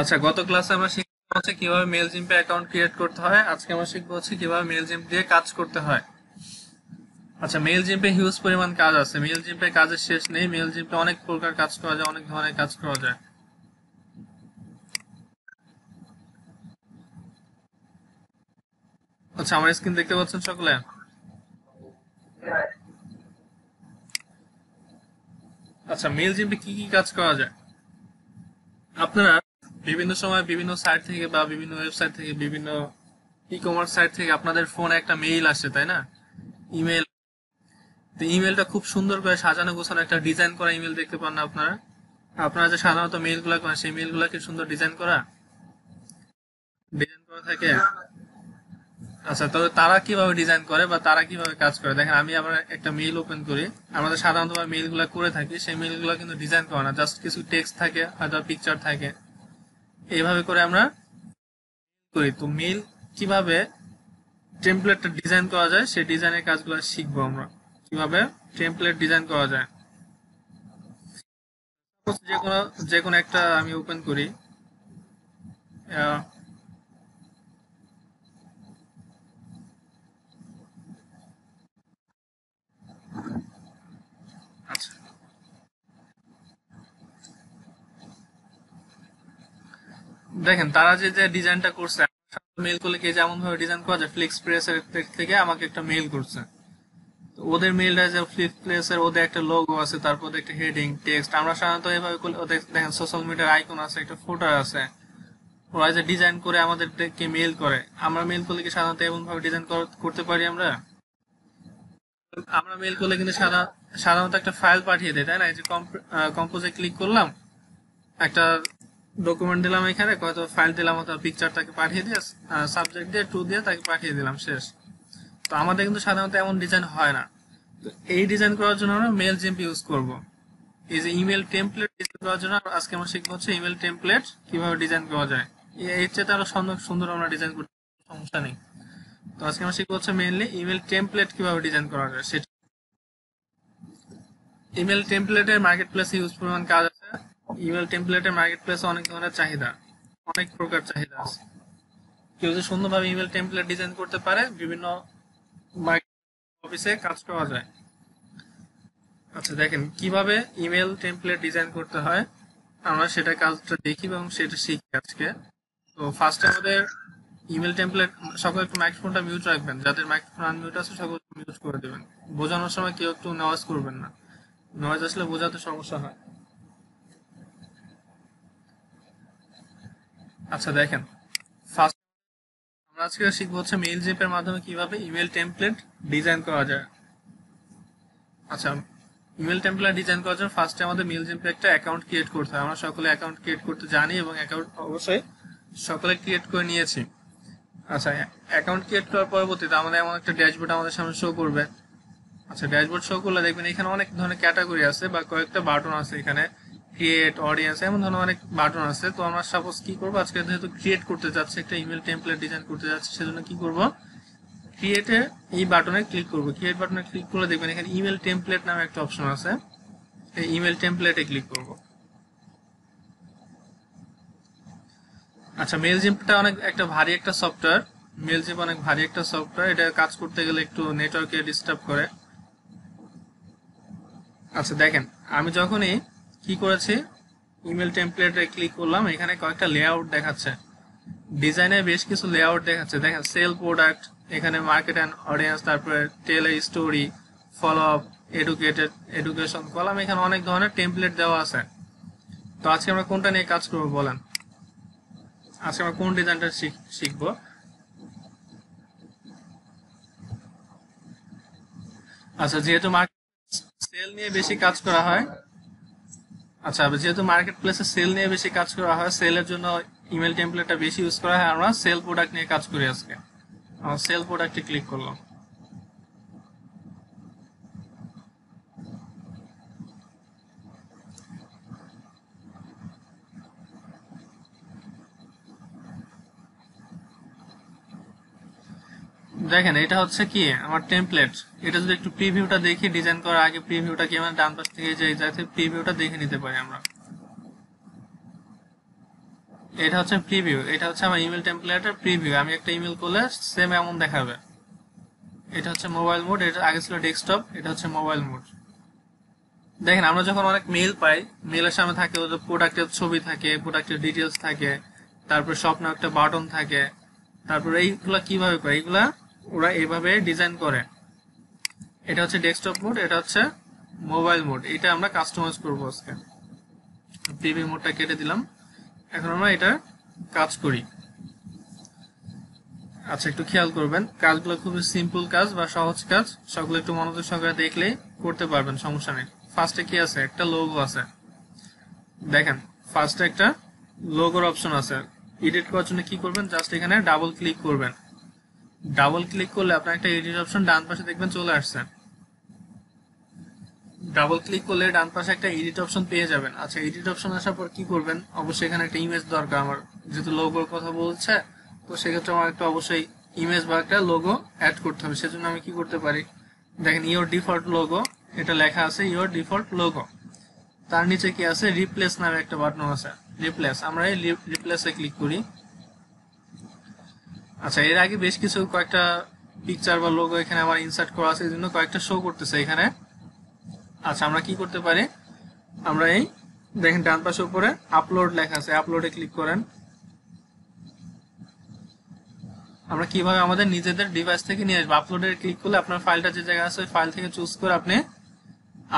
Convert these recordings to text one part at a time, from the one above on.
আচ্ছা গত ক্লাসে আমরা শিখব হচ্ছে কীভাবে মেল জিম্পে অ্যাকাউন্ট ক্রিয়েট করতে হয়। আজকে আমরা শিখব হচ্ছে কীভাবে মেল জিম্প দিয়ে কাজ করতে হয়। আচ্ছা মেল জিম্পে হিউজ পরিমাণ কাজ আছে। মেল জিম্পে কাজের শেষ নেই। মেল জিম্পে অনেক প্রকার কাজ করা যায়, অনেক ধরনের কাজ করা যায়। আচ্ছা আমার স্ক্রিন দেখতে পাচ্ছেন সকলে? আচ্ছা মেল জিম্পে কি কি কাজ করা যায়? আপনারা বিভিন্ন সময় বিভিন্ন সাইট থেকে বা বিভিন্ন ওয়েবসাইট থেকে, বিভিন্ন ই কমার্স সাইট থেকে আপনাদের ফোনে একটা মেইল আসে, তাই না? ইমেল তো ইমেলটা খুব সুন্দর করে সাজানো গোছানো একটা ডিজাইন করা ইমেল দেখতে পান না আপনারা। আপনারা যে সাধারণত মেইলগুলো করেন, সেই মেইলগুলো সুন্দর ডিজাইন করা। ডিজাইন করা থাকে। আচ্ছা তবে তারা কীভাবে ডিজাইন করে বা তারা কীভাবে কাজ করে? দেখেন, আমি আবার একটা মেইল ওপেন করি। আমাদের সাধারণত মেইলগুলা করে থাকি, সেই মেইলগুলা কিন্তু ডিজাইন করে না। জাস্ট কিছু টেক্সট থাকে, হয়তো পিকচার থাকে। এইভাবে করে আমরা করি। তো মিল কীভাবে টেমপ্লেটটা ডিজাইন করা যায়, সেই ডিজাইনের কাজগুলো শিখব আমরা। কীভাবে টেমপ্লেট ডিজাইন করা যায়। যে কোনো যে কোনো একটা আমি ওপেন করি আহ, আচ্ছা দেখেন, তারা যে যে ডিজাইনটা করছে মেল করলে কি যেমন ভাবে ডিজাইন করা যায়? ফ্লিক্স প্রেসের থেকে আমাকে একটা মেল করছে। ওদের মেলটা যে ফ্লিক্স প্রেসের ওদের একটা লোগো আছে, তারপর একটা হেডিং টেক্সট আমরা সাধারণত এভাবে দেখেন সোশ্যাল মিডিয়ার আইকন আছে, একটা ফটো আছে। ওরা যে ডিজাইন করে আমাদেরকে মেল করে। আমরা মেল করলে কি সাধারণত এমন ভাবে ডিজাইন করতে পারি আমরা? আমরা মেল করলে কিন্তু সাধা- সাধারণত একটা ফাইল পাঠিয়ে দেয়, তাই না? এই যে কম্পোজে ক্লিক করলাম, একটা ডকুমেন্ট দিলাম এখানে হয়তো ফাইল দিলাম অথবা পিকচারটাকে পাঠিয়ে দিয়ে সাবজেক্ট দিয়ে টু দিয়ে তাকে পাঠিয়ে দিলাম, শেষ। তো আমাদের কিন্তু সাধারণত এমন ডিজাইন হয় না। তো এই ডিজাইন করার জন্য আমরা মেল জিম্প ইউজ করব। এই যে ইমেল টেমপ্লেট ডিজাইন করার জন্য আজকে আমরা শিখব হচ্ছে ইমেল টেমপ্লেট কীভাবে ডিজাইন করা যায়। এর চেয়ে আরও সুন্দর সুন্দর আমরা ডিজাইন করতে সমস্যা নেই। তো আজকে আমরা শিখব হচ্ছে মেইনলি ইমেল টেমপ্লেট কীভাবে ডিজাইন করা যায়, সেটা। ইমেল টেমপ্লেটের মার্কেট প্লেসে ইউজ পরিমাণ কাজ আছে। ইমেল টেমপ্লেটের মার্কেট প্লেসে অনেক ধরনের চাহিদা, অনেক প্রকার চাহিদা আছে। কেউ যদি সুন্দরভাবে ইমেল টেমপ্লেট ডিজাইন করতে পারে, বিভিন্ন অফিসে কাজ করা যায়। আচ্ছা দেখেন, কীভাবে ইমেল টেমপ্লেট ডিজাইন করতে হয়, আমরা সেটা কাজটা দেখি এবং সেটা শিখি আজকে। তো ফার্স্টে আমাদের ইমেল টেমপ্লেট, সকলে একটু মাইক্রোফোনটা মিউট রাখবেন যাদের মাইক্রোফোন আনমিউট আছে, সকল মিউট করে দেবেন। বোঝানোর সময় কেউ একটু নয়েজ করবেন না। নয়েজ আসলে বোঝাতে সমস্যা হয়। আচ্ছা দেখেন। ফার্স্ট আমরা আজকে শিখব হচ্ছে মেইল জিপের মাধ্যমে কীভাবে ইমেল টেমপ্লেট ডিজাইন করা যায়। আচ্ছা ইমেল টেমপ্লেট ডিজাইন করার জন্য ফার্স্টে আমাদের মেইল জিপে একটা অ্যাকাউন্ট ক্রিয়েট করতে হয়। আমরা সকলে অ্যাকাউন্ট ক্রিয়েট করতে জানি এবং অ্যাকাউন্ট অবশ্যই সকলে ক্রিয়েট করে নিয়েছি। আচ্ছা অ্যাকাউন্ট ক্রিয়েট করার পরবর্তীতে আমাদের এমন একটা ড্যাশবোর্ড আমাদের সামনে শো করবে। আচ্ছা ড্যাশবোর্ড শো করলে দেখবেন এখানে অনেক ধরনের ক্যাটাগরি আছে বা কয়েকটা বাটন আছে এখানে। ক্রিয়েট অডিয়েন্স এমন ধরনের অনেক বাটন আছে। তো আমরা সাপোজ কি করব? আজকে যেহেতু ক্রিয়েট করতে যাচ্ছে, একটা ইমেল টেমপ্লেট ডিজাইন করতে যাচ্ছে, সেজন্য কি করব? ক্রিয়েটে এই বাটনে ক্লিক করব। ক্রিয়েট বাটনে ক্লিক করলে দেখবেন এখানে ইমেল টেমপ্লেট নামে একটা অপশন আছে। এই ইমেল টেমপ্লেটে ক্লিক করব। আচ্ছা মেল জিমটা অনেক একটা ভারী একটা সফটওয়্যার মেল জিম অনেক ভারী একটা সফটওয়্যার এটা কাজ করতে গেলে একটু নেটওয়ার্কে ডিস্টার্ব করে। আচ্ছা দেখেন, আমি যখনই কি করেছি? ইমেল টেমপ্লেটে ক্লিক করলাম, এখানে কয়েকটা লেআউট দেখাচ্ছে। ডিজাইনে বেশ কিছু লেআউট দেখাচ্ছে। দেখেন সেল প্রোডাক্ট এখানে মার্কেট অ্যান্ড অডিয়েন্স তারপরে tell story follow up educated education column এখানে অনেক ধরনের টেমপ্লেট দেওয়া আছে। তো আজকে আমরা কোনটা নিয়ে কাজ করব বলেন? আজকে আমরা কোন ডিজাইনটা শিখব? আচ্ছা যেহেতু মার্কেট সেল নিয়ে বেশি কাজ করা হয় আচ্ছা যেহেতু মার্কেট প্লেসে সেল নিয়ে বেশি কাজ করা হয় সেলের জন্য ইমেল টেমপ্লেটটা বেশি ইউজ করা হয়, আমরা সেল প্রোডাক্ট নিয়ে কাজ করি আজকে। সেল প্রোডাক্টে ক্লিক করলাম। দেখেন, এটা হচ্ছে কি? আমার টেমপ্লেট এটা যদি একটু প্রিভিউটা দেখি ডিজাইন করার আগে প্রিভিউটা কি আমার ডান পাশ থেকে যাই যাতে প্রিভিউটা দেখে নিতে পারি আমরা? এটা হচ্ছে প্রিভিউ এটা হচ্ছে আমার ইমেল টেমপ্লেটের প্রিভিউ আমি একটা ইমেল করলে সেম এমন দেখাবে। এটা হচ্ছে মোবাইল মোড এটা আগে ছিল ডেস্কটপ এটা হচ্ছে মোবাইল মোড দেখেন, আমরা যখন অনেক মেল পাই মেলের সামনে থাকে ওদের প্রোডাক্টের ছবি থাকে প্রোডাক্টের ডিটেলস থাকে, তারপর স্বপ্ন একটা বাটন থাকে, তারপর এইগুলা কীভাবে করে? এইগুলা ওরা এইভাবে ডিজাইন করে। এটা হচ্ছে ডেস্কটপ মোড এটা হচ্ছে মোবাইল মোড এটা আমরা কাস্টমাইজ করব আজকে। প্রিভিউ মোডটা কেটে দিলাম। এখন আমরা এটা কাজ করি। আচ্ছা একটু খেয়াল করবেন, কাজগুলো খুবই সিম্পল কাজ বা সহজ কাজ। সবগুলো একটু মনোযোগ সহকারে দেখলেই করতে পারবেন, সমস্যা নেই। ফার্স্টে কি আছে? একটা লোগো আছে। দেখেন ফার্স্টে একটা লোগোর অপশন আছে। এডিট করার জন্য কি করবেন? জাস্ট এখানে ডাবল ক্লিক করবেন। ডাবল ক্লিক করলে আপনার একটা এডিট অপশন ডান পাশে দেখবেন চলে আসছে। ডাবল ক্লিক করলে ডান পাশে একটা এডিট অপশন পেয়ে যাবেন। আচ্ছা এডিট অপশন আসার পর কি করবেন? অবশ্যই এখানে একটা ইমেজ দরকার আমার। যেহেতু লোগোর কথা বলছে, তো সেক্ষেত্রে আমার একটা অবশ্যই ইমেজ বা একটা লোগো অ্যাড করতে হবে। সেজন্য আমি কি করতে পারি? দেখেন ইওর ডিফল্ট লোগো এটা লেখা আছে ইওর ডিফল্ট লোগো তার নিচে কি আছে? রিপ্লেস নামে একটা বাটন আছে। রিপ্লেস আমরা এই রিপ্লেসে ক্লিক করি। আচ্ছা এর আগে বেশ কিছু কয়েকটা পিকচার বা লোগো এখানে আমার ইনসার্ট করা আছে এই জন্য কয়েকটা শো করতেছে এখানে। আচ্ছা আমরা কি করতে পারি? আমরা এই, দেখেন ডান পাশে উপরে আপলোড লেখা আছে আপলোডে ক্লিক করেন। আমরা কীভাবে আমাদের নিজেদের ডিভাইস থেকে নিয়ে আসব? আপলোডে ক্লিক করলে আপনার ফাইলটা যে জায়গায় আছে, ওই ফাইল থেকে চুজ করে আপনি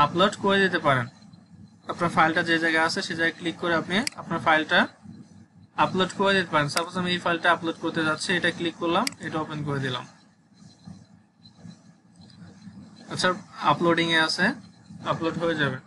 আপলোড করে দিতে পারেন। আপনার ফাইলটা যে জায়গায় আছে, সে জায়গায় ক্লিক করে আপনি আপনার ফাইলটা আপলোড করে দিতে পারেন সাপোজ আমি এই ফাইলটা আপলোড করতে যাচ্ছি, এটা ক্লিক করলাম, এটা ওপেন করে দিলাম। আচ্ছা আপলোডিং এ আছে আপলোড হয়ে যাবে।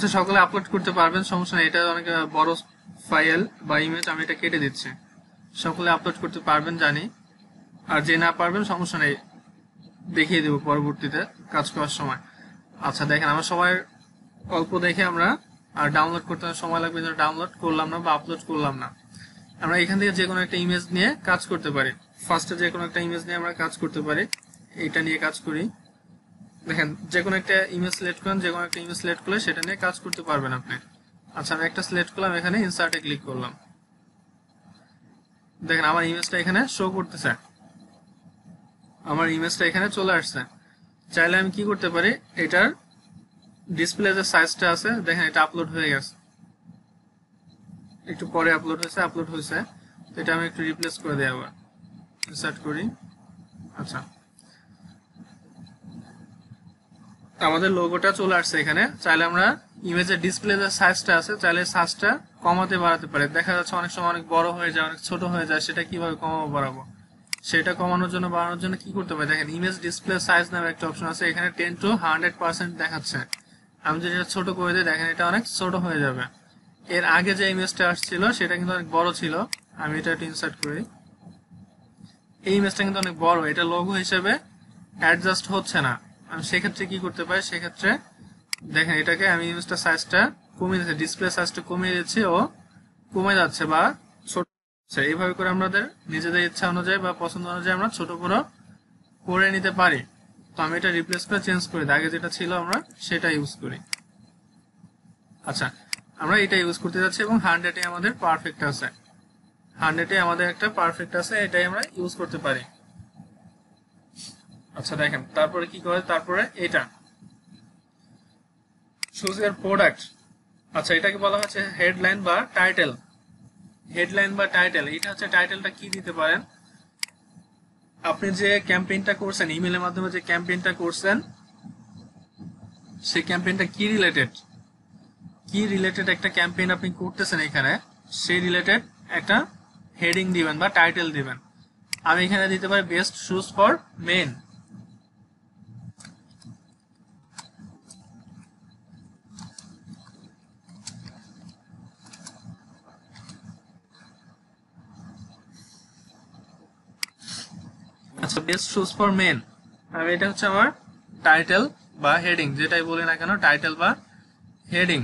আচ্ছা সকলে আপলোড করতে পারবেন, সমস্যা নেই। এটা অনেক বড় ফাইল বা ইমেজ আমি এটা কেটে দিচ্ছি। সকলে আপলোড করতে পারবেন, জানি। আর যে না পারবেন, সমস্যা নেই। দেখিয়ে দেবো পরবর্তীতে কাজ করার সময়। আচ্ছা দেখেন, আমরা সবাই অল্প দেখে আমরা আর ডাউনলোড করতে সময় লাগবে যেন ডাউনলোড করলাম না বা আপলোড করলাম না। আমরা এখান থেকে যে কোনো একটা ইমেজ নিয়ে কাজ করতে পারি। ফার্স্টে যে কোনো একটা ইমেজ নিয়ে আমরা কাজ করতে পারি। এটা নিয়ে কাজ করি। দেখেন যে কোনো একটা ইমেজ সিলেক্ট করেন যে কোনো একটা ইমেজ সিলেক্ট করলে সেটা নিয়ে কাজ করতে পারবেন আপনি। আচ্ছা আমি একটা সিলেক্ট করলাম, এখানে ইনসার্টে ক্লিক করলাম। দেখেন, আমার ইমেজটা এখানে শো করতেছে। আমার ইমেজটা এখানে চলে আসছে। চাইলে আমি কি করতে পারি? এটার ডিসপ্লে যে সাইজটা আছে, দেখেন, এটা আপলোড হয়ে গেছে। একটু পরে আপলোড হয়েছে আপলোড হয়েছে। এটা আমি একটু রিপ্লেস করে দিই আবার। ইনসার্ট করি। আচ্ছা। আমাদের লোগোটা চলে আসছে এখানে। চাইলে আমরা ইমেজের ডিসপ্লে যে সাইজটা আছে, চাইলে সাইজটা কমাতে বাড়াতে পারে। দেখা যাচ্ছে অনেক সময় অনেক বড় হয়ে যায়, অনেক ছোট হয়ে যায়, সেটা কীভাবে কমাবো, বাড়াবো? সেটা কমানোর জন্য, বাড়ানোর জন্য কি করতে পারি দেখেন ইমেজ ডিসপ্লে সাইজ নামে একটা অপশন আছে। এখানে টেন টু হান্ড্রেড পার্সেন্ট দেখাচ্ছে। আমি যদি এটা ছোট করে দিই, দেখেন এটা অনেক ছোট হয়ে যাবে। এর আগে যে ইমেজটা আসছিল, সেটা কিন্তু অনেক বড় ছিল। আমি এটা একটু ইনসার্ট করি। এই ইমেজটা কিন্তু অনেক বড়। এটা লোগো হিসেবে অ্যাডজাস্ট হচ্ছে না। সেক্ষেত্রে কি করতে পারি? সেক্ষেত্রে দেখেন, এটাকে আমি ইমেজটা সাইজটা কমিয়ে দিচ্ছি ডিসপ্লে সাইজটা কমিয়ে দিচ্ছি ও কমে যাচ্ছে বা ছোট এইভাবে করে আমাদের নিজেদের ইচ্ছা অনুযায়ী বা পছন্দ অনুযায়ী আমরা ছোট বড় করে নিতে পারি। তো আমি এটা রিপ্লেস করে চেঞ্জ করি আগে যেটা ছিল আমরা সেটা ইউজ করি। আচ্ছা আমরা এটা ইউজ করতে যাচ্ছি এবং হান্ড্রেডে আমাদের পারফেক্ট আছে। হান্ড্রেডে আমাদের একটা পারফেক্ট আছে, এটাই আমরা ইউজ করতে পারি। আচ্ছা দেখেন, তারপরে কি করে তারপরে এটা। চুজ ইয়ার প্রোডাক্ট আচ্ছা এটাকে বলা হচ্ছে হেডলাইন বা টাইটেল হেডলাইন বা টাইটেল এটা হচ্ছে টাইটেলটা কি দিতে পারেন? আপনি যে ক্যাম্পেইনটা করছেন ইমেলের মাধ্যমে যে ক্যাম্পেইনটা করছেন, সেই ক্যাম্পেইনটা কি রিলেটেড কি রিলেটেড একটা ক্যাম্পেইন আপনি করতেছেন এখানে, সেই রিলেটেড একটা হেডিং দিবেন বা টাইটেল দিবেন। আমি এখানে দিতে পারি বেস্ট শুজ ফর মেন আচ্ছা বেস্ট শুজ ফর মেন আর এটা হচ্ছে আমার টাইটেল বা হেডিং যেটাই বলি না কেন টাইটেল বা হেডিং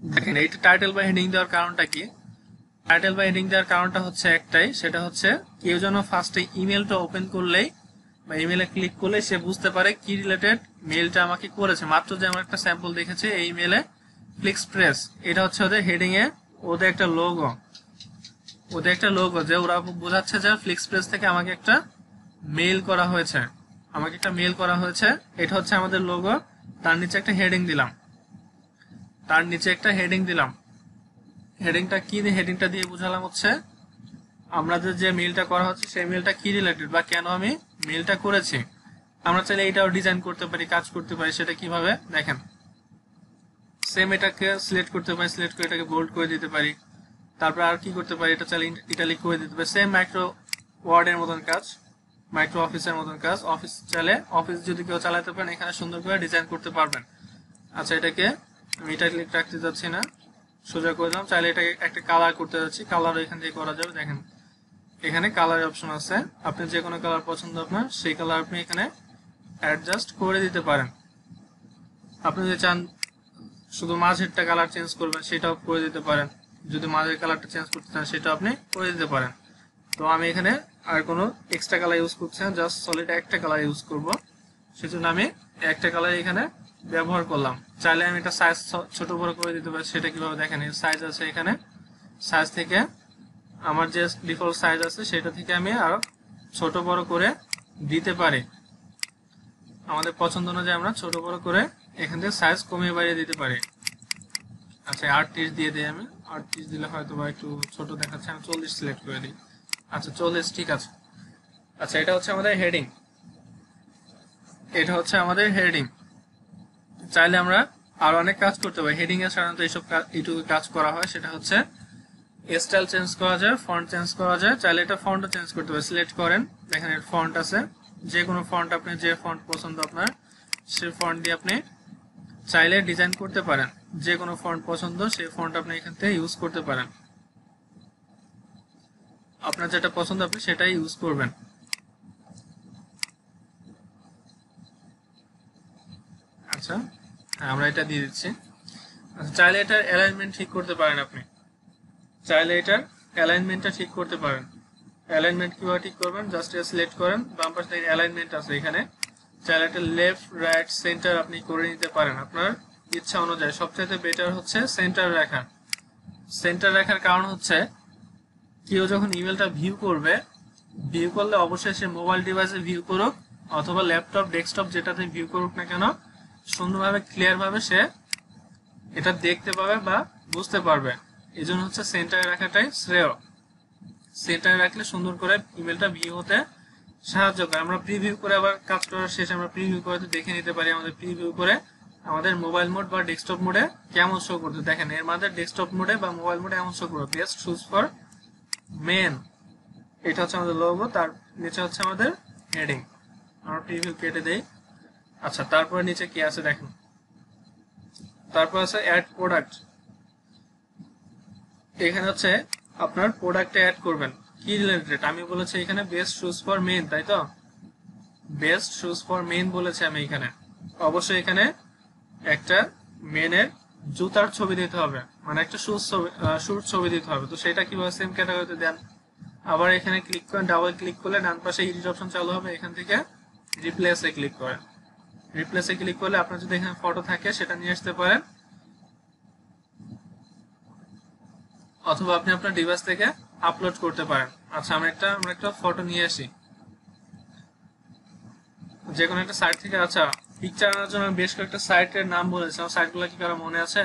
দেখেন এইটা টাইটেল বা হেডিং দেওয়ার কারণটা কি? টাইটেল বা হেডিং দেওয়ার কারণটা হচ্ছে একটাই, সেটা হচ্ছে কেউ যেন ফার্স্টে ইমেলটা ওপেন করলেই বা ইমেলে ক্লিক করলে সে বুঝতে পারে কি রিলেটেড মেলটা আমাকে করেছে। মাত্র যে আমরা একটা স্যাম্পল দেখেছি, এই মেলে ফ্লিক্স প্রেস এটা হচ্ছে ওদের হেডিং এ ওদের একটা লোগো ওদের একটা লোগো যে ওরা বোঝাচ্ছে যে ফ্লিক্স প্রেস থেকে আমাকে একটা মেল করা হয়েছে। আমাকে একটা মেল করা হয়েছে। এটা হচ্ছে আমাদের লোগো তার নিচে একটা হেডিং দিলাম। তার নিচে একটা হেডিং দিলাম। হেডিংটা কি হেডিংটা দিয়ে বুঝালাম হচ্ছে আমাদের যে মেলটা করা হচ্ছে, সেই মেলটা কি রিলেটেড বা কেন আমি মেলটা করেছি? আমরা চাইলে এটাও ডিজাইন করতে পারি, কাজ করতে পারি, সেটা কীভাবে? দেখেন। সেম এটাকে সিলেক্ট করতে পারি সিলেক্ট করে এটাকে বোল্ড করে দিতে পারি। তারপর আর কি করতে পারি? এটা চাইলে ইটালিক করে দিতে পারি। সেম মাইক্রো ওয়ার্ডের মতন কাজ মাইক্রো অফিসের মতন কাজ। অফিস চাইলে অফিস যদি কেউ চালাতে পারেন, এখানে সুন্দর করে ডিজাইন করতে পারবেন। আচ্ছা এটাকে আমি ইটালিক রাখতে যাচ্ছি না। সোজা করে দিলাম। চাইলে এটাকে একটা কালার করতে যাচ্ছি। কালার এখান থেকে করা যাবে, দেখেন। এখানে কালার অপশন আছে। আপনি যে কোনো কালার পছন্দ আপনার, সেই কালার আপনি এখানে অ্যাডজাস্ট করে দিতে পারেন। আপনি যদি চান শুধু মাঝেরটা কালার চেঞ্জ করবেন, সেটাও করে দিতে পারেন। যদি মাঝের কালারটা চেঞ্জ করতে চান, সেটা আপনি করে দিতে পারেন। তো আমি এখানে আর কোনো এক্সট্রা কালার ইউজ করছি না জাস্ট সলিড একটা কালার ইউজ করব। সেজন্য আমি একটা কালার এখানে ব্যবহার করলাম। চাইলে আমি এটা সাইজ ছোট বড় করে দিতে পারি, সেটা কীভাবে দেখেন সাইজ আছে এখানে। সাইজ থেকে আমার যে ডিফল্ট সাইজ আছে, সেটা থেকে আমি আরও ছোট বড় করে দিতে পারি। আমাদের পছন্দ অনুযায়ী আমরা ছোট বড় করে এখান থেকে সাইজ কমিয়ে বাড়িয়ে দিতে পারি। আচ্ছা আটত্রিশ দিয়ে দিই আমি। আটত্রিশ দিলে হয়তো বা একটু ছোট দেখাচ্ছে, আমি চল্লিশ সিলেক্ট করে দিই আচ্ছা চল্লিশ, ঠিক আছে। আচ্ছা এটা হচ্ছে আমাদের হেডিং এটা হচ্ছে আমাদের হেডিং চাইলে আমরা আরও অনেক কাজ করতে পারি। হেডিং এ সাধারণত এইসব এইটুকু কাজ করা হয়, সেটা হচ্ছে স্টাইল চেঞ্জ করা যায় ফন্ট চেঞ্জ করা যায়। চাইলে এটা ফন্টও চেঞ্জ করতে পারে। সিলেক্ট করেন এর ফন্ট আছে। যে কোনো ফন্ট আপনি, যে ফন্ট পছন্দ আপনার সেই ফন্ট দিয়ে আপনি চাইলে ডিজাইন করতে পারেন। যে কোনো ফন্ট পছন্দ, সেই ফন্ট আপনি এখান থেকে ইউজ করতে পারেন। আপনার যেটা পছন্দ, আপনি সেটাই ইউজ করবেন। আচ্ছা আমরা এটা দিয়ে দিচ্ছি। আচ্ছা চাইলে এটার অ্যালাইনমেন্ট ঠিক করতে পারেন আপনি। চাইলে এটার অ্যালাইনমেন্টটা ঠিক করতে পারেন। অ্যালাইনমেন্ট কীভাবে ঠিক করবেন? জাস্ট সিলেক্ট করেন। বাম পাশে অ্যালাইনমেন্ট আছে এখানে। চাইলে এটা লেফট রাইট সেন্টার আপনি করে নিতে পারেন আপনার। ইচ্ছা অনুযায়ী। সবচেয়ে বেটার হচ্ছে সেন্টার রাখা। সেন্টার রাখার কারণ হচ্ছে, কেউ যখন ইমেলটা ভিউ করবে ভিউ করলে অবশ্যই সে মোবাইল ডিভাইসে ভিউ করুক, অথবা ল্যাপটপ ডেস্কটপ যেটাতে ভিউ করুক না কেন, সুন্দরভাবে ক্লিয়ারভাবে সে এটা দেখতে পাবে বা বুঝতে পারবে। এই জন্য হচ্ছে সেন্টারে রাখাটাই শ্রেয়। সেন্টারে রাখলে সুন্দর করে ইমেলটা ভিউ হতে সাহায্য করে। আমরা প্রিভিউ করে আবার কাজ করার শেষে আমরা প্রিভিউ করে দেখে নিতে পারি আমাদের প্রিভিউ করে। আমাদের মোবাইল মোড বা ডেস্কটপ মোডে কেমন শো করতে দেখেন, এর মাঝে ডেস্কটপ মোডে বা মোবাইল মোডে এমন শো করবে। বেস্ট চুজ ফর মেন এটা হচ্ছে আমাদের লোগো তার নিচে হচ্ছে আমাদের হেডিং আমরা প্রিভিউ কেটে দেই। আচ্ছা তারপরে নিচে কি আছে দেখেন? তারপর আছে অ্যাড প্রোডাক্ট এখানে হচ্ছে আপনার প্রোডাক্টে অ্যাড করবেন। কি রিলেটেড আমি বলেছি এখানে বেস্ট শুজ ফর মেন তাই তো? বেস্ট শুজ ফর মেন বলেছে আমি এখানে। অবশ্যই এখানে একটা মেনের জুতার ছবি দিতে হবে মানে একটা শুজ ছবি শুট ছবি দিতে হবে। তো সেটা কীভাবে সেম ক্যাটাগরিতে দেন? আবার এখানে ক্লিক করেন ডাবল ক্লিক করলে ডান পাশে এডিট অপশন চালু হবে, এখান থেকে রিপ্লেসে ক্লিক করেন। রিপ্লেসে ক্লিক করলে আপনার যদি এখানে ফটো থাকে, সেটা নিয়ে আসতে পারেন। অথবা আপনি আপনার ডিভাইস থেকে আপলোড করতে পারেন। আচ্ছা আমি একটা, আমরা একটা ফটো নিয়ে আসি। যে কোনো একটা সাইট থেকে আচ্ছা পিকচার আনার জন্য বেশ কয়েকটা সাইটের নাম বলেছি। আমার সাইটগুলো কি কারও মনে আছে?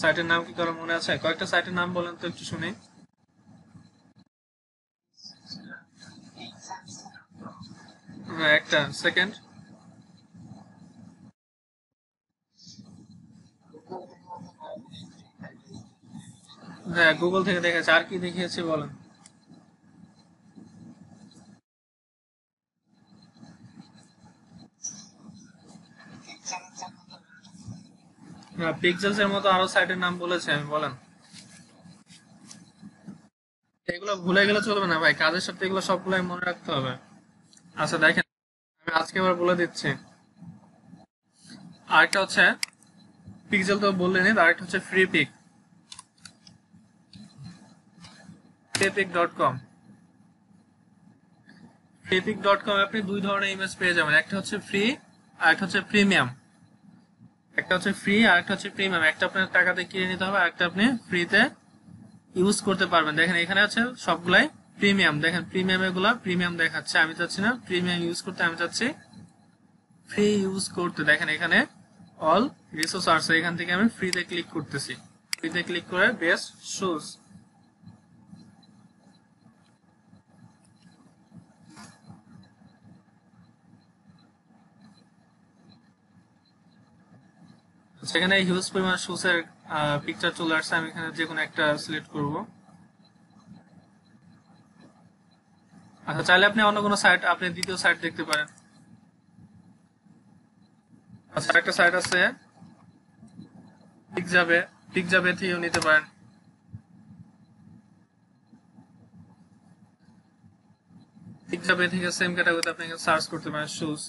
সাইটের নাম কি কারও মনে আছে? কয়েকটা সাইটের নাম বলেন তো একটু শুনি। হ্যাঁ একটা সেকেন্ড হ্যাঁ গুগল থেকে দেখেছি। আর কি দেখিয়েছি বলেন? পিক্সেলস এর মতো আরও সাইটের নাম বলেছে আমি, বলেন। এগুলো ভুলে গেলে চলবে না ভাই, কাজের সাথে এগুলো সবগুলাই মনে রাখতে হবে। আচ্ছা দেখেন, আমি আজকে আবার বলে দিচ্ছি। আরেকটা হচ্ছে পিক্সেল তো বললেনই আরেকটা হচ্ছে Freepik Freepik dot com Freepik dot com আপনি দুই ধরনের ইমেজ পেয়ে যাবেন, একটা হচ্ছে ফ্রি আর একটা হচ্ছে প্রিমিয়াম একটা হচ্ছে ফ্রি আর একটা হচ্ছে প্রিমিয়াম একটা আপনার টাকা দিয়ে কিনে নিতে হবে আর একটা আপনি ফ্রিতে ইউজ করতে পারবেন। দেখেন, এখানে আছে সবগুলাই প্রিমিয়াম দেখেন প্রিমিয়াম এগুলা প্রিমিয়াম দেখাচ্ছে। আমি চাচ্ছি না প্রিমিয়াম ইউজ করতে, আমি চাচ্ছি ফ্রি ইউজ করতে। দেখেন, এখানে অল রিসোর্স আছে। এখান থেকে আমি ফ্রিতে ক্লিক করতেছি। ফ্রিতে ক্লিক করে বেস্ট শুজ সেখানে হিউজ পরিমাণ শুজের পিকচার চলে আসছে। আমি এখানে যে কোনো একটা সিলেক্ট করব। আচ্ছা চাইলে আপনি অন্য কোনো সাইট আপনি দ্বিতীয় সাইট দেখতে পারেন। আচ্ছা একটা সাইট আছে। পিক যাবে পিক যাবে থেকেও নিতে পারেন। পিক যাবে থেকে সেম ক্যাটাগরিতে আপনি সার্চ করতে পারেন শুজ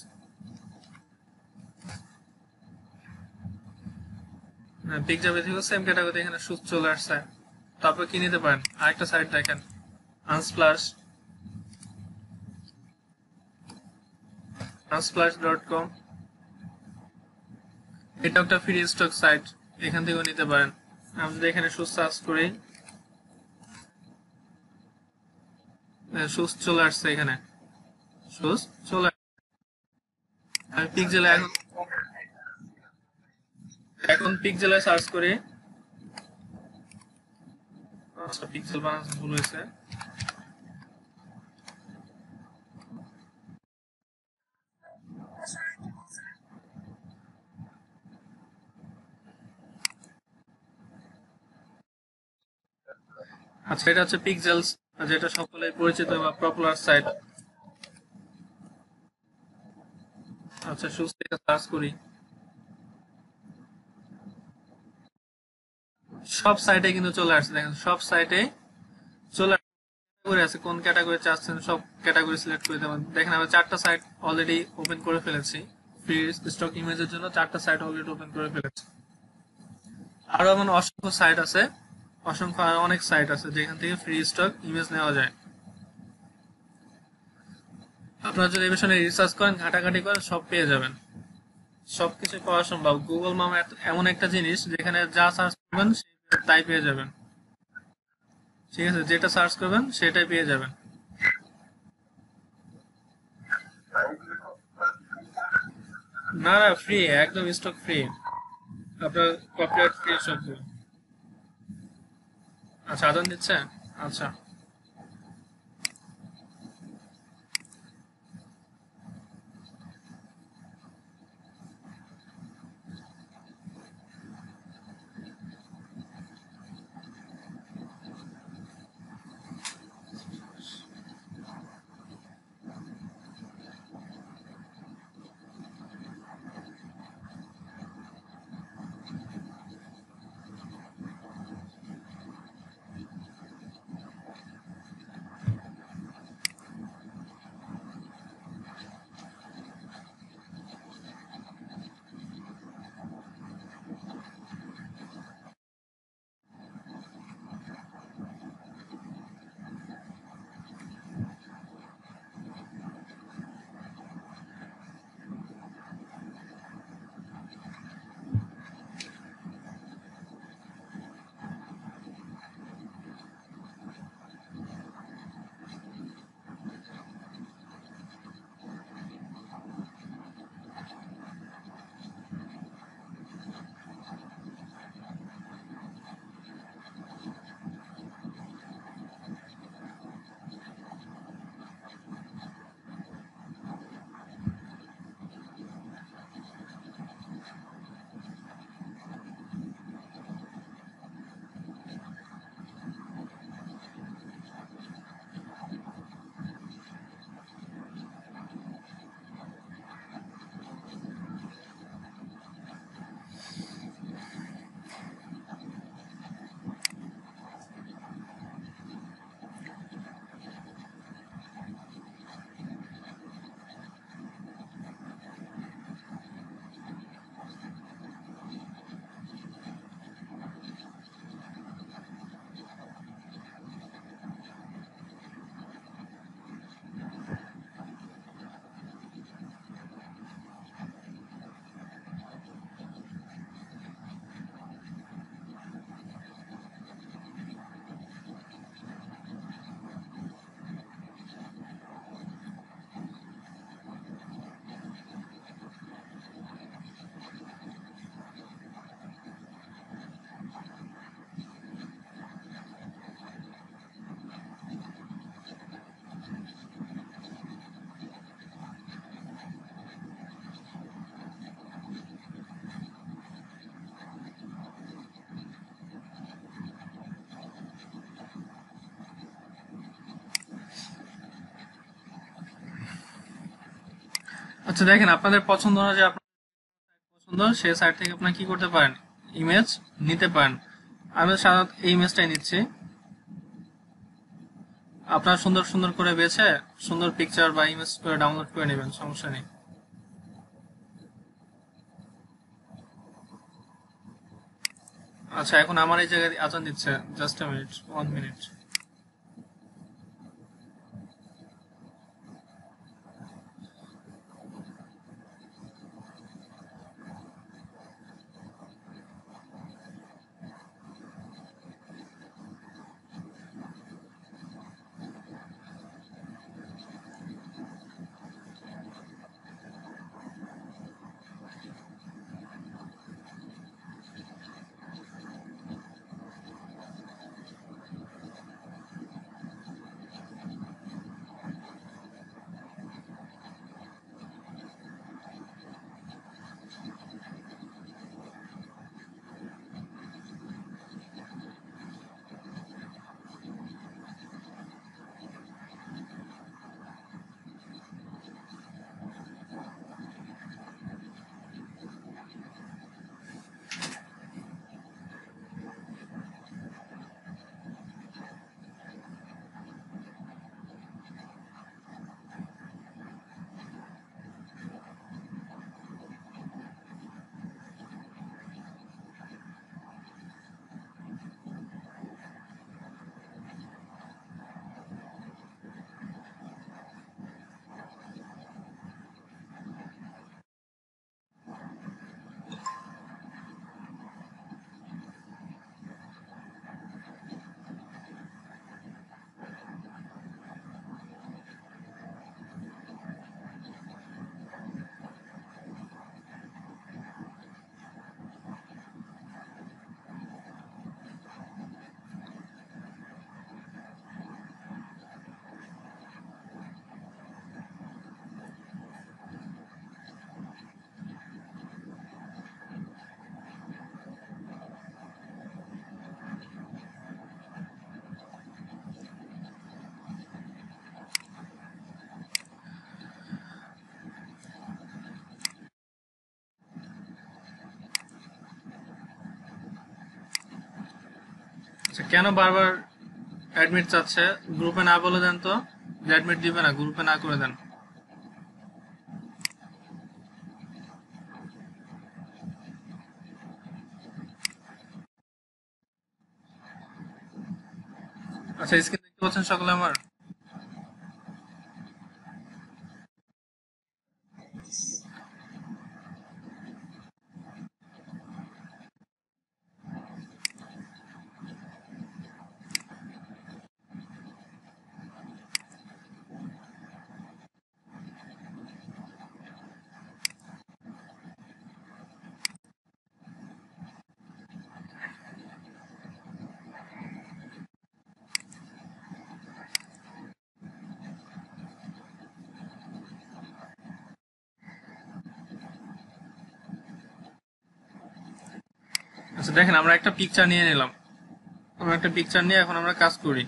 পিক যাবে সেম ক্যাটাগরিতে এখানে শুজ চলে আসছে। তারপর কি নিতে পারেন? আরেকটা সাইট দেখেন। আনস্প্লাশ আনস্প্লাশ ডট কম এটা একটা ফ্রি স্টক সাইট এখান থেকেও নিতে পারেন। আমি যদি এখানে শুজ সার্চ করি। শুজ চলে আসছে এখানে। শুজ চলে আমি পিকজেলে এখন এখন পিকজেলে সার্চ করি। আচ্ছা পিক্সেল ভুল হয়েছে। আচ্ছা এটা হচ্ছে পিক্সেলস যেটা সকলে পরিচিত বা পপুলার সাইট আচ্ছা সুস্থ সার্চ করি। সব সাইটে কিন্তু চলে আসছে। দেখেন, সব সাইটে চলে ক্যাটাগরি আছে, কোন ক্যাটাগরি চাচ্ছেন, সব ক্যাটাগরি সিলেক্ট করে দেবেন। দেখেন আমি চারটা সাইট অলরেডি ওপেন করে ফেলেছি। ফ্রি স্টক ইমেজের জন্য চারটা সাইট অলরেডি ওপেন করে ফেলেছি। আরও এমন অসংখ্য সাইট আছে, অসংখ্য আরও অনেক সাইট আছে, যেখান থেকে ফ্রি স্টক ইমেজ নেওয়া যায়। আপনারা যদি এই বিষয়ে রিসার্চ করেন, ঘাটাঘাটি করেন সব পেয়ে যাবেন। সবকিছু পাওয়া সম্ভব। গুগল মামা এমন একটা জিনিস যেখানে যা সার্চ করবেন তাই পেয়ে যাবেন। ঠিক আছে, যেটা সার্চ করবেন, সেটাই পেয়ে যাবেন। না না ফ্রি একদম স্টক ফ্রি আপনার কপিরাইট ফ্রি সব আচ্ছা আদান দিচ্ছে? আচ্ছা। আচ্ছা দেখেন, আপনাদের পছন্দ অনুযায়ী আপনার পছন্দ, সে সাইট থেকে আপনার কি করতে পারেন? ইমেজ নিতে পারেন। আমি সাধারণত এই ইমেজটাই নিচ্ছি। আপনার সুন্দর সুন্দর করে বেছে সুন্দর পিকচার বা ইমেজ করে ডাউনলোড করে নেবেন, সমস্যা নেই। আচ্ছা এখন আমার এই জায়গায় আজান দিচ্ছে। Just a minute one minute আচ্ছা কেন বারবার অ্যাডমিট চাচ্ছে? গ্রুপে না বলে দেন তো অ্যাডমিট দিবে না গ্রুপে না করে দেন। আচ্ছা স্ক্রিন দেখতে পাচ্ছেন সকলে আমার? আচ্ছা দেখেন, আমরা একটা পিকচার নিয়ে নিলাম। আমরা একটা পিকচার নিয়ে এখন আমরা কাজ করি।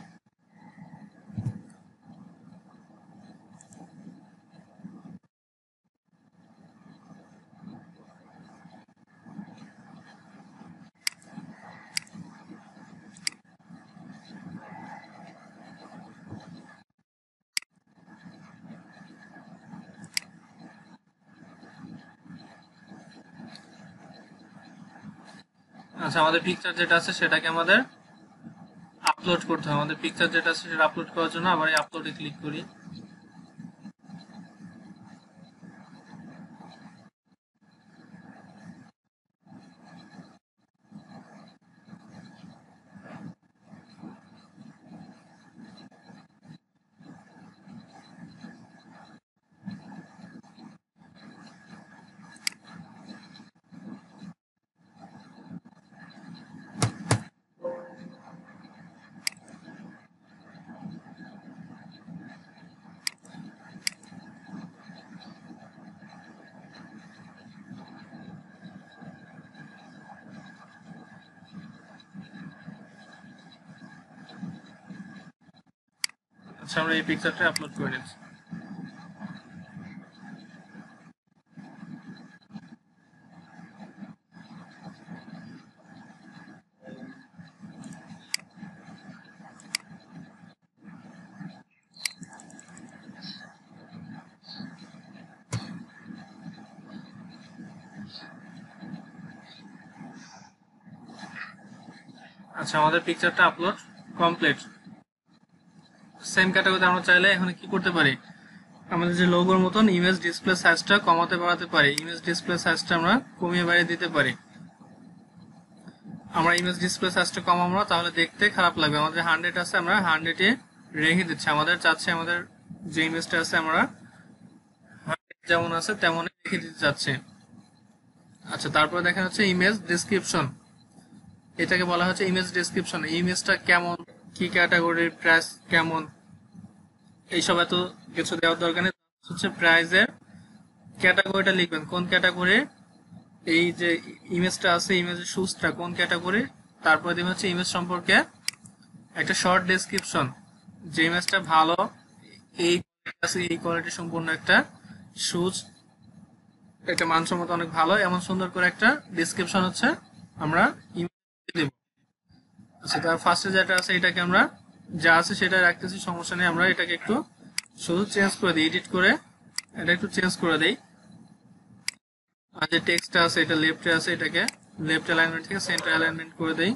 আচ্ছা আমাদের পিকচার যেটা আছে সেটাকে আমাদের আপলোড করতে হবে। আমাদের পিকচার যেটা আছে সেটা আপলোড করার জন্য আবার এই আপলোডে ক্লিক করি। পিকচারটা আপলোড করে নিচ্ছি আচ্ছা আমাদের পিকচারটা আপলোড কমপ্লিট সেম ক্যাটাগরিতে আমরা চাইলে এখানে কি করতে পারি? আমাদের যে লোগোর মতন ইমেজ ডিসপ্লে সাইজটা কমাতে বাড়াতে পারি। ইমেজ ডিসপ্লে সাইজটা আমরা কমিয়ে বাড়িয়ে দিতে পারি। আমরা ইমেজ ডিসপ্লে সাইজটা কমাবো তাহলে দেখতে খারাপ লাগবে। আমাদের হান্ড্রেড আছে, আমরা হান্ড্রেডে রেখে দিচ্ছি। আমাদের চাচ্ছে, আমাদের যে ইমেজটা আছে, আমরা হান্ড্রেড যেমন আছে, তেমনই রেখে দিতে চাচ্ছি। আচ্ছা তারপরে দেখা যাচ্ছে ইমেজ ডিসক্রিপশন এটাকে বলা হচ্ছে ইমেজ ডিসক্রিপশন ইমেজটা কেমন? কি ক্যাটাগরির প্রাইস কেমন? এইসব এত কিছু দেওয়ার দরকার নেই। হচ্ছে প্রাইজের ক্যাটাগরিটা লিখবেন। কোন ক্যাটাগরি এই যে ইমেজটা আছে ইমেজের সুজটা কোন ক্যাটাগরি? তারপরে দেবেন হচ্ছে ইমেজ সম্পর্কে একটা শর্ট ডেসক্রিপশন যে ইমেজটা ভালো, এই এই কোয়ালিটি সম্পূর্ণ একটা সুজ এটা মানসম্মত অনেক ভালো। এমন সুন্দর করে একটা ডেসক্রিপশন হচ্ছে, আমরা ইমেজ দেব। আচ্ছা তার ফার্স্টে যেটা আছে, এটাকে আমরা যা আছে সেটা রাখতেছি, সমস্যা নেই। আমরা এটাকে একটু শুধু চেঞ্জ করে দিই এডিট করে এটা একটু চেঞ্জ করে দিই। আর যে টেক্সটটা আছে, এটা লেফটে আছে, এটাকে লেফট অ্যালাইনমেন্ট থেকে সেন্টার অ্যালাইনমেন্ট করে দেই।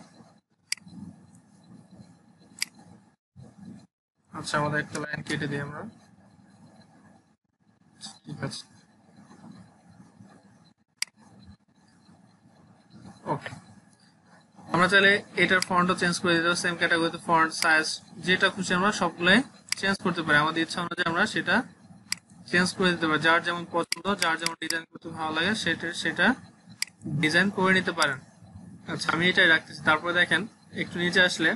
আচ্ছা আমাদের একটা লাইন কেটে দিই আমরা। ঠিক আছে। ওকে আমরা চাইলে এটার ফন্টও চেঞ্জ করে দিতে পারি সেম ক্যাটাগরিতে ফন্ট সাইজ যেটা খুশি আমরা সবগুলোই চেঞ্জ করতে পারি। আমাদের ইচ্ছা অনুযায়ী আমরা সেটা চেঞ্জ করে দিতে পারি। যার যেমন পছন্দ, যার যেমন ডিজাইন করতে ভালো লাগে, সেটা সেটা ডিজাইন করে নিতে পারেন। আচ্ছা আমি এটাই রাখতেছি। তারপরে দেখেন, একটু নিচে আসলে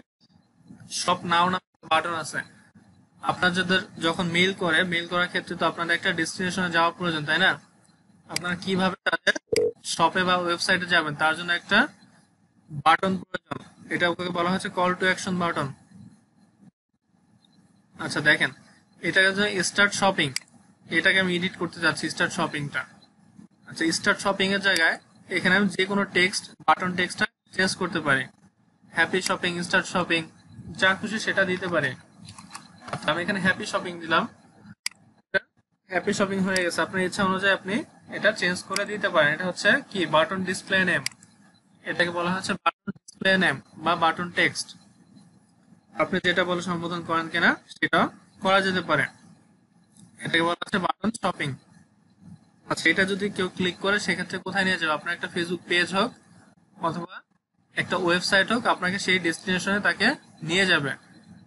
সব নাও না বাটন আছে। আপনার যাদের যখন মেইল করে মেইল করার ক্ষেত্রে তো আপনাদের একটা ডেস্টিনেশনে যাওয়া প্রয়োজন, তাই না? আপনারা কীভাবে তাদের শপে বা ওয়েবসাইটে যাবেন, তার জন্য একটা বাটন প্রয়োজন। এটা ওকে বলা হচ্ছে কল টু অ্যাকশন বাটন আচ্ছা দেখেন। এটাকে যে স্টার্ট শপিং এটাকে আমি এডিট করতে যাচ্ছি স্টার্ট শপিংটা আচ্ছা স্টার্ট শপিং এর জায়গায় এখানে আমি যে কোনো টেক্সট বাটন টেক্সটটা চেঞ্জ করতে পারি। হ্যাপি শপিং স্টার্ট শপিং যা খুশি সেটা দিতে পারি। আচ্ছা, আমি এখানে হ্যাপি শপিং দিলাম। হ্যাপি শপিং হয়ে গেছে। আপনার ইচ্ছা অনুযায়ী আপনি এটা চেঞ্জ করে দিতে পারেন। এটা হচ্ছে কি? বাটন ডিসপ্লে নেম এটাকে বলা হচ্ছে বাটন ডিসপ্লে নেম বা বাটন টেক্সট আপনি যেটা বলে সম্বোধন করেন কিনা সেটা করা যেতে পারে। এটাকে বলা হচ্ছে বাটন শপিং আচ্ছা এটা যদি কেউ ক্লিক করে, সেক্ষেত্রে কোথায় নিয়ে যাবে? আপনার একটা ফেসবুক পেজ হোক অথবা একটা ওয়েবসাইট হোক, আপনাকে সেই ডেস্টিনেশনে তাকে নিয়ে যাবে।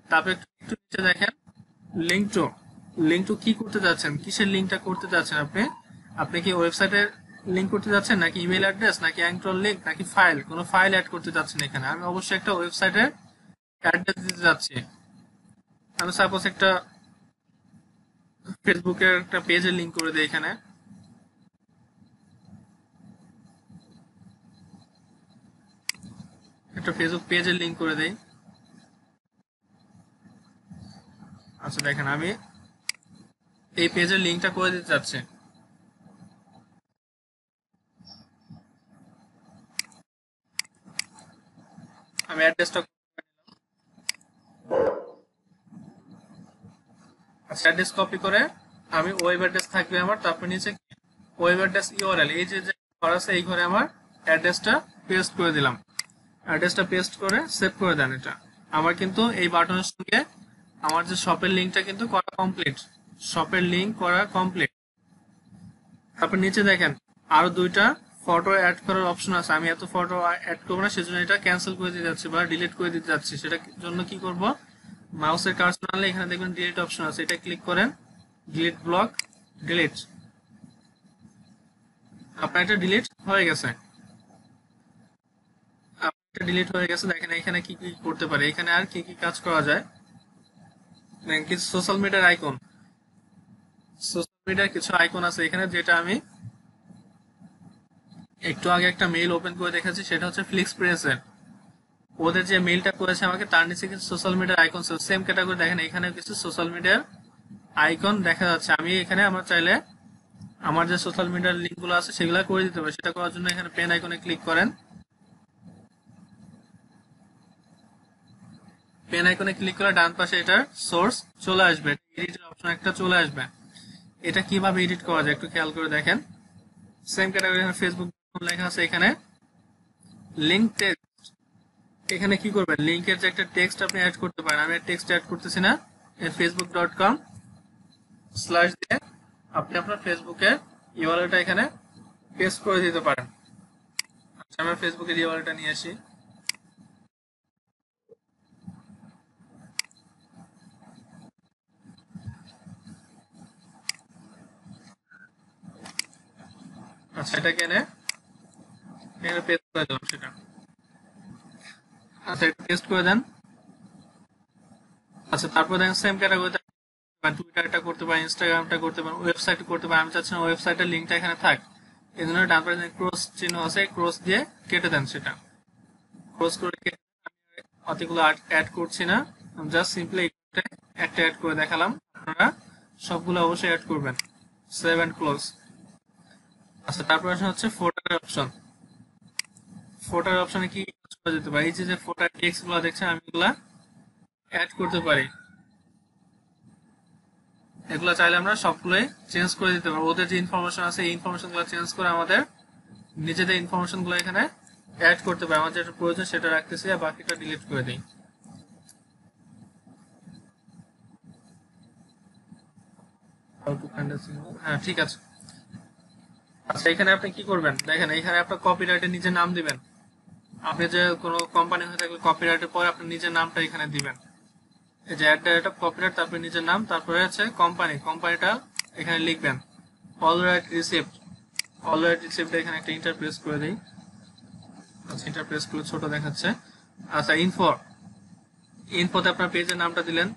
তারপরে একটু নিচে দেখেন লিঙ্ক টু লিঙ্ক টু কি করতে যাচ্ছেন? কিসের লিঙ্কটা করতে যাচ্ছেন আপনি? আপনি কি ওয়েবসাইটের লিঙ্ক করতে যাচ্ছেন নাকি ইমেল অ্যাড্রেস নাকি অ্যাঙ্কটর লিঙ্ক নাকি ফাইল কোনো ফাইল অ্যাড করতে যাচ্ছেন এখানে? আমি অবশ্যই একটা ওয়েবসাইটের অ্যাড্রেস দিতে যাচ্ছি। আমি সাপোজ একটা ফেসবুকের একটা পেজের লিঙ্ক করে দিই এখানে। একটা ফেসবুক পেজের লিঙ্ক করে দেই। আচ্ছা দেখেন, আমি এই পেজের লিঙ্কটা করে দিতে চাচ্ছি আমি অ্যাড্রেসটা অ্যাড্রেস কপি করে আমি ওয়েব অ্যাড্রেস থাকবে আমার তারপর নিচে ওয়েব অ্যাড্রেস ইউআরএল এই যে ঘর আছে, এই ঘরে আমার অ্যাড্রেসটা পেস্ট করে দিলাম। অ্যাড্রেসটা পেস্ট করে সেভ করে দেন এটা। আমার কিন্তু এই বাটনের সঙ্গে আমার যে শপের লিঙ্কটা কিন্তু করা কমপ্লিট শপের লিঙ্ক করা কমপ্লিট তারপর নিচে দেখেন, আরও দুইটা ফটো অ্যাড করার অপশন আছে। আমি এত ফটো অ্যাড করব না, সেজন্য এটা ক্যান্সেল করে দিতে যাচ্ছি বা ডিলিট করে দিতে যাচ্ছি। সেটার জন্য কি করব? মাউসের কার্সর এখানে দেখবেন ডিলিট অপশন আছে। এটা ক্লিক করেন ডিলিট ব্লক ডিলিট আপনার এটা ডিলিট হয়ে গেছে। ডিলিট হয়ে গেছে। দেখেন এখানে কি কি করতে পারে। এখানে আর কি কি কাজ করা যায়? সোশ্যাল মিডিয়ার আইকন সোশ্যাল মিডিয়ার কিছু আইকন আছে। এখানে যেটা আমি একটু আগে একটা মেইল ওপেন করে দেখেছি, সেটা হচ্ছে ফ্লিক্স প্রেসের ওদের যে মেইলটা করেছে আমাকে, তার নিচে কিছু সোশ্যাল মিডিয়ার আইকন ছিল সেম ক্যাটাগরি দেখেন এখানে কিছু সোশ্যাল মিডিয়ার আইকন দেখা যাচ্ছে। আমি এখানে আমার চাইলে আমার যে সোশ্যাল মিডিয়ার লিঙ্কগুলো আছে, সেগুলো করে দিতে পারি। সেটা করার জন্য এখানে পেন আইকনে ক্লিক করেন। পেন আইকনে ক্লিক করে ডান পাশে এটার সোর্স চলে আসবে। এডিটের অপশন একটা চলে আসবে। এটা কীভাবে এডিট করা যায় একটু খেয়াল করে দেখেন। সেম ক্যাটাগরি ফেসবুক লেখা আছে এখানে। লিঙ্ক টেক্সট এখানে কি করবেন? লিংকের যে একটা টেক্সট আপনি অ্যাড করতে পারেন। আমি টেক্সট অ্যাড করতেছি না। ফেসবুক ডট কম স্ল্যাশ দিয়ে আপনি আপনার ফেসবুকের ইউআরএলটা এখানে পেস্ট করে দিতে পারেন। আচ্ছা আমরা ফেসবুকের ইউআরএলটা নিয়ে আসি। আচ্ছা এটাকে এনে এখানে পেস্ট করে দিলাম সেটা। আচ্ছা এটা পেস্ট করে দেন। আচ্ছা তারপর দেখেন সেম ক্যাটাগরিতে টুইটারটা করতে পারেন ইনস্টাগ্রামটা করতে পারেন ওয়েবসাইট করতে পারেন। আমি চাচ্ছি না ওয়েবসাইটের লিঙ্কটা এখানে থাক। এই জন্য ডান পাশে ক্রস চিহ্ন আছে ক্রস দিয়ে কেটে দেন সেটা। ক্রস করে কেটে অতগুলো অ্যাড করছি না। জাস্ট সিম্পলি একটা অ্যাড করে দেখালাম। আপনারা সবগুলো অবশ্যই অ্যাড করবেন। সেভ অ্যান্ড ক্লোজ আচ্ছা তারপর আসলে হচ্ছে ফোটার অপশন ফোটার অপশনে কি করা যেতে পারে? এই যে যে ফোটার টেক্সটগুলো দেখছেন, আমি এগুলা অ্যাড করতে পারি। এগুলো চাইলে আমরা সবগুলোই চেঞ্জ করে দিতে পারব। ওদের যে ইনফরমেশন আছে, এই ইনফরমেশনগুলো চেঞ্জ করে আমাদের নিজেদের ইনফরমেশনগুলো এখানে অ্যাড করতে পারি। আমাদের যেটা প্রয়োজন, সেটা রাখতেছি আর বাকিটা ডিলিট করে দিই। হ্যাঁ ঠিক আছে। আচ্ছা এখানে আপনি কি করবেন? দেখেন, এখানে আপনার কপিরাইটের নিজের নাম দিবেন। আপনি যে কোনো কোম্পানি হয়ে থাকলে কপিরাইটের পরে আপনি নিজের নামটা এখানে দিবেন। এই যে অ্যাট দ্য কপিরাইট তারপরে নিজের নাম, তারপরে হচ্ছে কোম্পানি কোম্পানিটা এখানে লিখবেন। All right receipt all right receipt এখানে একটা ইন্টারপ্রেস করে দিই। আচ্ছা ইন্টারপ্রেস ছোট দেখাচ্ছে। আচ্ছা ইনফো ইনফোতে আপনার পেজের নামটা দিলেন।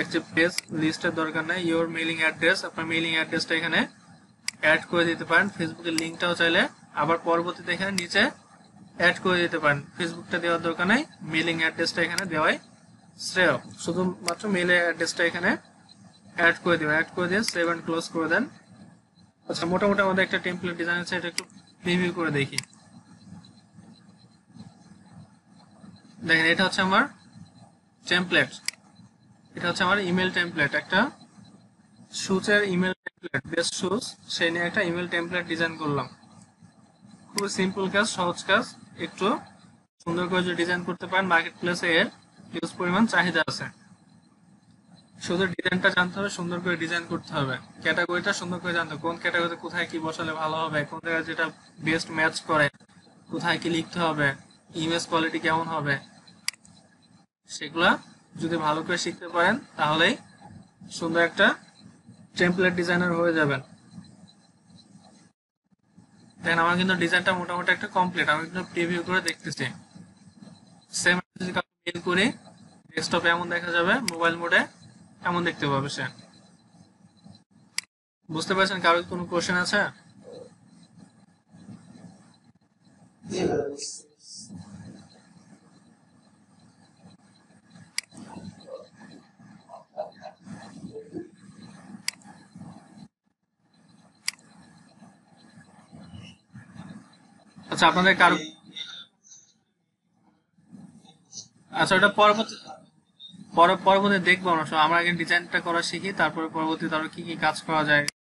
একটা পেজ লিস্টের দরকার নাই। ইওর মেইলিং অ্যাড্রেস আপনার মেইলিং অ্যাড্রেসটা এখানে অ্যাড করে দিতে পারেন। ফেসবুকের লিঙ্কটাও চাইলে আবার পরবর্তীতে এখানে নিচে অ্যাড করে দিতে পারেন। ফেসবুকটা দেওয়ার দরকার নাই মেইলিং অ্যাড্রেসটা এখানে দেওয়াই শ্রেয়। শুধুমাত্র মেইলের অ্যাড্রেসটা এখানে অ্যাড করে দিবেন। অ্যাড করে দিয়ে সেভ অ্যান্ড ক্লোজ করে দেন। আচ্ছা মোটামুটি আমাদের একটা টেমপ্লেট ডিজাইন আছে, এটা একটু রিভিউ করে দেখি। দেখেন, এটা হচ্ছে আমার টেমপ্লেট এটা হচ্ছে আমার ইমেল টেমপ্লেট একটা শুজের ইমেল টেমপ্লেট বেস্ট শুজ সেই নিয়ে একটা ইমেল টেমপ্লেট ডিজাইন করলাম। খুবই সিম্পল কাজ, সহজ কাজ। একটু সুন্দর করে ডিজাইন করতে পারেন মার্কেট প্লেসে এর হিউজ পরিমাণ চাহিদা আছে। শুধু ডিজাইনটা জানতে হবে, সুন্দর করে ডিজাইন করতে হবে। ক্যাটাগরিটা সুন্দর করে জানতে কোন ক্যাটাগরিতে কোথায় কি বসালে ভালো হবে, কোন জায়গায় যেটা বেস্ট ম্যাচ করে, কোথায় কি লিখতে হবে ইমেজ কোয়ালিটি কেমন হবে, সেগুলা যদি ভালো করে শিখতে পারেন, তাহলেই সুন্দর একটা টেমপ্লেট ডিজাইনার হয়ে যাবেন। দেখেন আমার কিন্তু ডিজাইনটা মোটামুটি একটা কমপ্লিট আমি কিন্তু প্রিভিউ করে দেখতেছি। সেম মেল করি ডেস্কটপে এমন দেখা যাবে মোবাইল মোডে এমন দেখতে পাবে সে। বুঝতে পারছেন কারোর কোনো কোশ্চেন আছে? আচ্ছা আপনাদের কারও আচ্ছা ওটা পরবর্তী পরবর্তীতে পরবর্তী দেখব আমরা আমরা আগে ডিজাইনটা করা শিখি, তারপরে পরবর্তীতে আরও কি কি কাজ করা যায়।